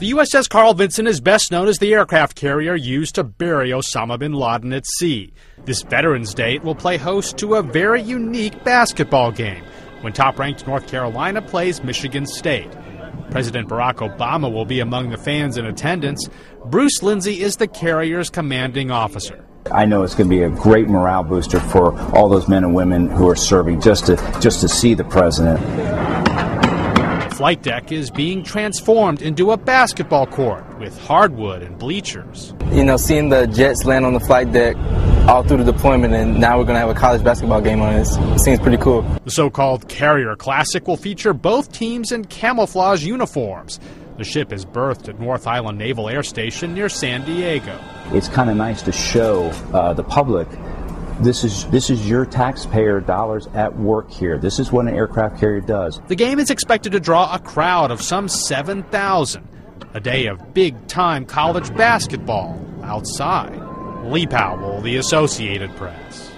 The USS Carl Vinson is best known as the aircraft carrier used to bury Osama bin Laden at sea. This Veterans Day, it will play host to a very unique basketball game when top ranked North Carolina plays Michigan State. President Barack Obama will be among the fans in attendance. Bruce Lindsey is the carrier's commanding officer. I know it's going to be a great morale booster for all those men and women who are serving just to just to see the president flight deck is being transformed into a basketball court with hardwood and bleachers. You know, seeing the jets land on the flight deck all through the deployment, and now we're going to have a college basketball game on it. It seems pretty cool. The so called Carrier Classic will feature both teams in camouflage uniforms. The ship is berthed at North Island Naval Air Station near San Diego. It's kind of nice to show uh, the public this is this is your taxpayer dollars at work here. This is what an aircraft carrier does. The game is expected to draw a crowd of some 7,000. A day of big-time college basketball outside. Lee Powell, The Associated Press.